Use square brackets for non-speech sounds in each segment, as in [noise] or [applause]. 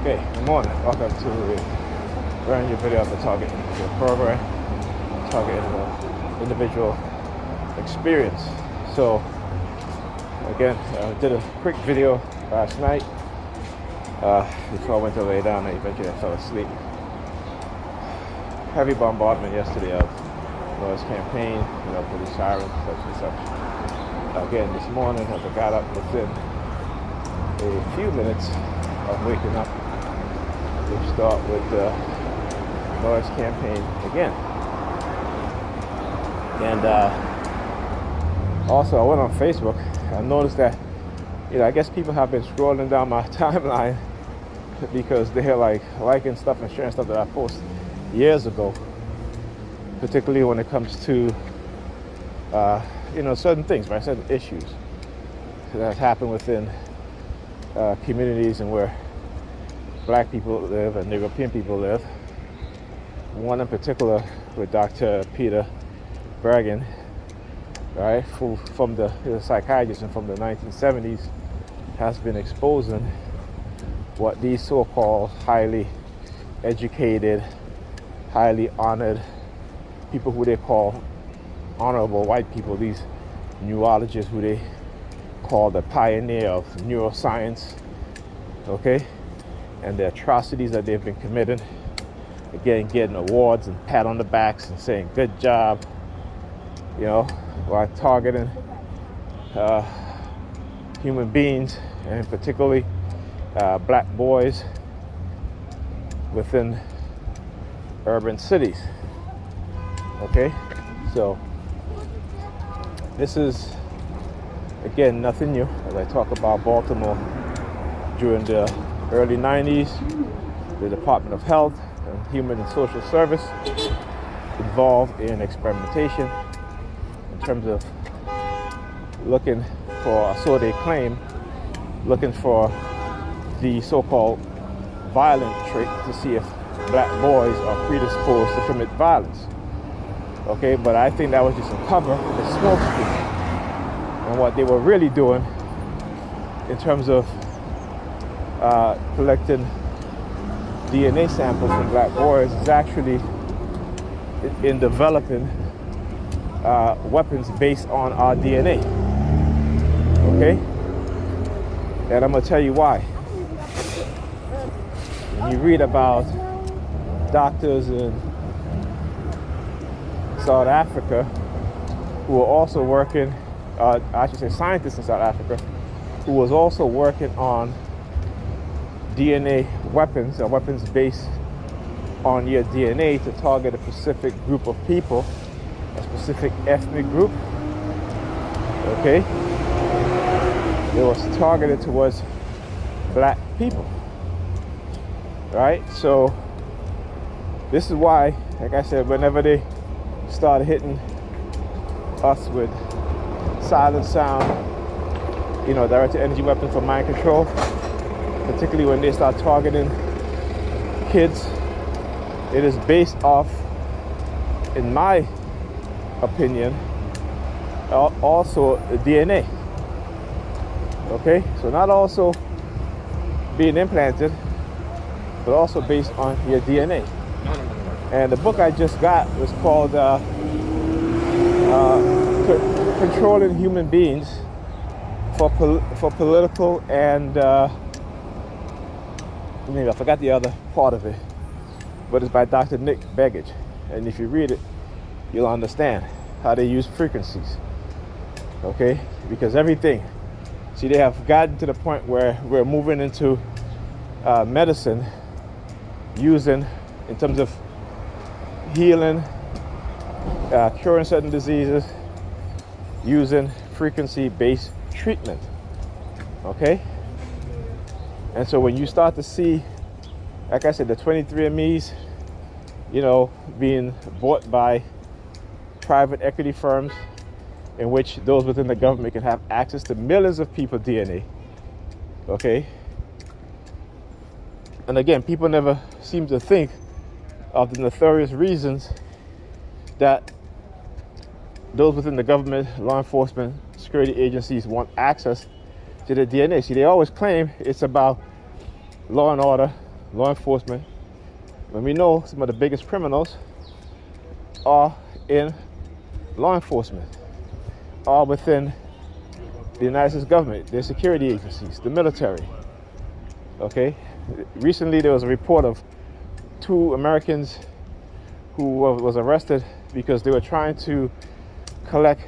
Okay, good morning. Welcome to brand new video of the Target Individual program. Target individual experience. So, again, I did a quick video last night uh, before I went to lay down and eventually I fell asleep. Heavy bombardment yesterday of noise campaign, you know, police sirens, such and such. Again, this morning as I got up within a few minutes of waking up, we start with the noise campaign again. And uh, also, I went on Facebook. I noticed that, you know, I guess people have been scrolling down my [laughs] timeline because they're like liking stuff and sharing stuff that I posted years ago, particularly when it comes to, uh, you know, certain things, right? Certain issues that happen within uh, communities and where black people live and European people live. One in particular with Dr. Peter Breggin, right, who from the, the psychiatrist and from the 1970s has been exposing what these so-called highly educated, highly honored people who they call honorable white people, these neurologists who they call the pioneer of neuroscience, okay, and the atrocities that they've been committing. Again, getting awards and pat on the backs and saying good job, you know, while targeting uh, human beings and particularly uh, black boys within urban cities. Okay, so this is again nothing new as I talk about Baltimore during the early 90s. The Department of Health and Human and Social Service involved in experimentation in terms of looking for, so they claim, looking for the so-called violent trait to see if black boys are predisposed to commit violence. Okay, but I think that was just a cover, a smokescreen. And what they were really doing in terms of uh, collecting DNA samples from black boys is actually in developing uh, weapons based on our DNA. Okay? And I'm going to tell you why. When you read about doctors in South Africa who are also working, uh, I should say scientists in South Africa, who was also working on DNA weapons, or weapons based on your DNA to target a specific group of people, a specific ethnic group. Okay? It was targeted towards black people right? So this is why, like I said, whenever they start hitting us with silent sound, you know, directed energy weapons for mind control, particularly when they start targeting kids, it is based off, in my opinion, also DNA. Okay, so not also being implanted, but also based on your DNA. And the book I just got was called uh, uh, Controlling Human Beings for, Pol- for Political and uh, I forgot the other part of it, but it's by Dr. Nick Begich. And if you read it, you'll understand how they use frequencies. Okay? Because everything, see, they have gotten to the point where we're moving into uh, medicine using in terms of healing, uh, curing certain diseases, using frequency based treatment. Okay? And so when you start to see, like I said, the 23andMe's, you know, being bought by private equity firms in which those within the government can have access to millions of people's DNA. Okay? And again, people never seem to think of the nefarious reasons that those within the government, law enforcement, security agencies want access to the DNA. See, they always claim it's about law and order, law enforcement, when we know some of the biggest criminals are in law enforcement, are within the United States government, their security agencies, the military. Okay? Recently, there was a report of two Americans who was arrested because they were trying to collect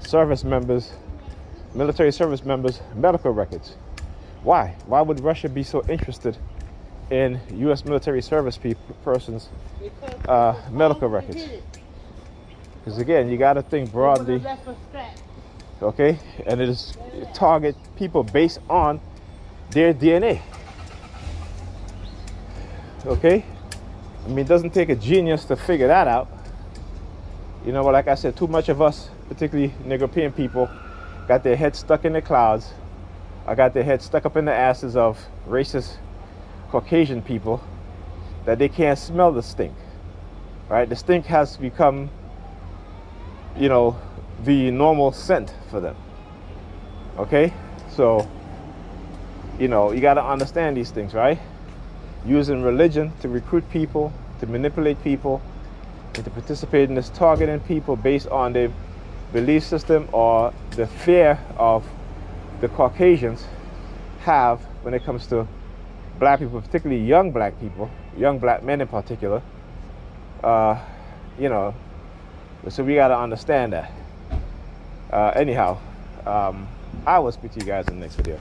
service members, military service members' medical records. Why? Why would Russia be so interested in U.S. military service people, persons' uh, medical records? Because again, you got to think broadly, okay? And it is target people based on their DNA. Okay? I mean, it doesn't take a genius to figure that out. You know, but like I said, too much of us, particularly European people, got their heads stuck in the clouds. I got their heads stuck up in the asses of racist Caucasian people that they can't smell the stink. Right? The stink has become, you know, the normal scent for them. Okay? So, you know, you got to understand these things, right? using religion to recruit people, to manipulate people, and to participate in this targeting people based on their belief system or the fear of the Caucasians have when it comes to black people, particularly young black people, young black men in particular. Uh, you know, so we got to understand that. Uh, anyhow, um, I will speak to you guys in the next video.